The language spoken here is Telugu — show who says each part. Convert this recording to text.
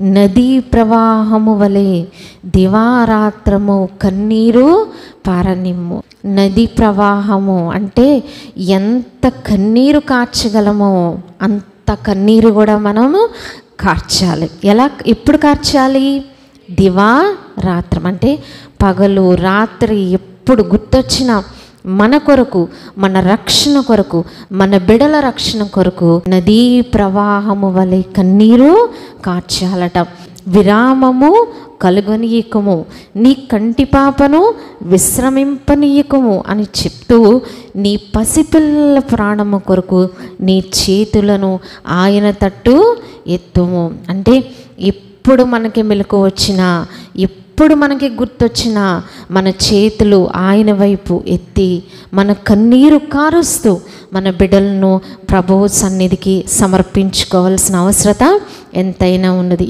Speaker 1: నదీ ప్రవాహము వలె దివారాత్రము కన్నీరు పారనిమ్ము. నది ప్రవాహము అంటే ఎంత కన్నీరు కార్చగలమో అంత కన్నీరు కూడా మనము కార్చాలి. ఎలా ఎప్పుడు కార్చాలి? దివా రాత్రం అంటే పగలు రాత్రి ఎప్పుడు గుర్తొచ్చినా మన కొరకు మన రక్షణ కొరకు మన బిడల రక్షణ కొరకు నదీ ప్రవాహము వలె కన్నీరు కార్చాలట. విరామము కలుగనీయకము. నీ కంటిపాపను విశ్రమింపనీయకము అని చెప్తూ నీ పసిపిల్లల ప్రాణము కొరకు నీ చేతులను ఆయన తట్టు ఎత్తుము. అంటే ఎప్పుడు మనకి మెలకు వచ్చినా ఎప్పుడు మనకి గుర్తొచ్చినా మన చేతులు ఆయన వైపు ఎత్తి మన కన్నీరు కారుస్తూ మన బిడ్డలను ప్రభు సన్నిధికి సమర్పించుకోవాల్సిన అవసరత ఎంతైనా ఉన్నది.